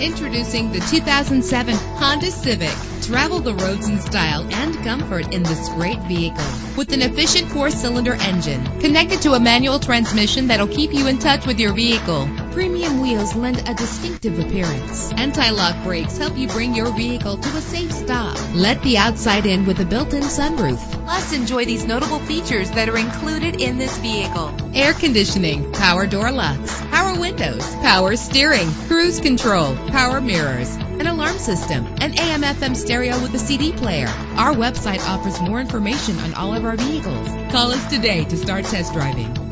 Introducing the 2007 Honda Civic. Travel the roads in style and comfort in this great vehicle. With an efficient four-cylinder engine connected to a manual transmission that'll keep you in touch with your vehicle. Premium wheels lend a distinctive appearance. Anti-lock brakes help you bring your vehicle to a safe stop. Let the outside in with a built-in sunroof. Plus, enjoy these notable features that are included in this vehicle. Air conditioning, power door locks, power windows, power steering, cruise control, power mirrors, an alarm system, an AM FM stereo with a CD player. Our website offers more information on all of our vehicles. Call us today to start test driving.